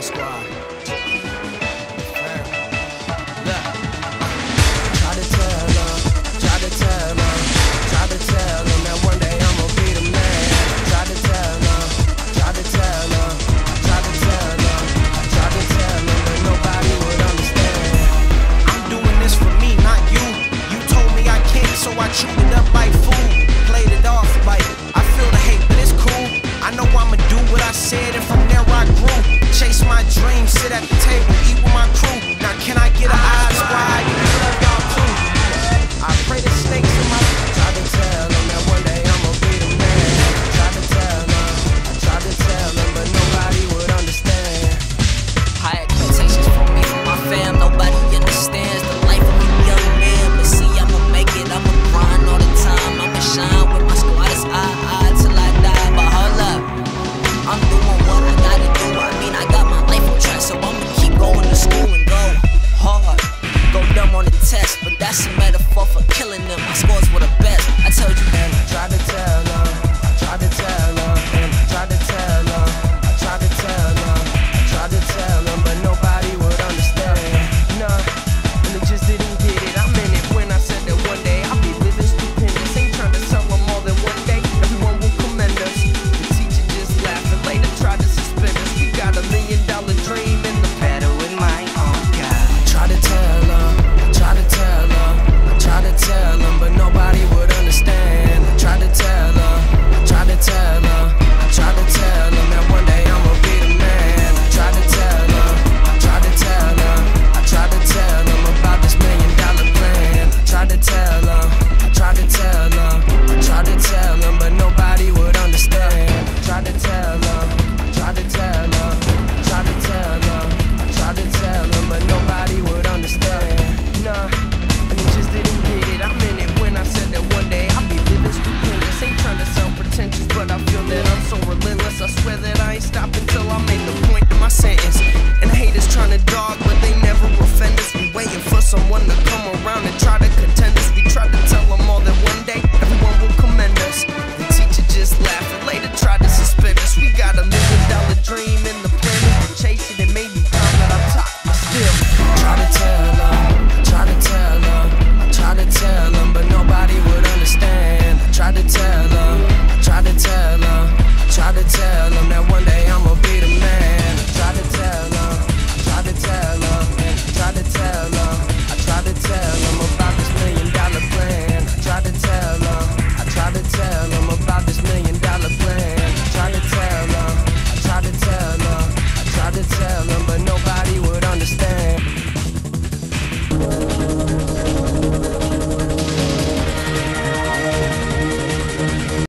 Squad. tell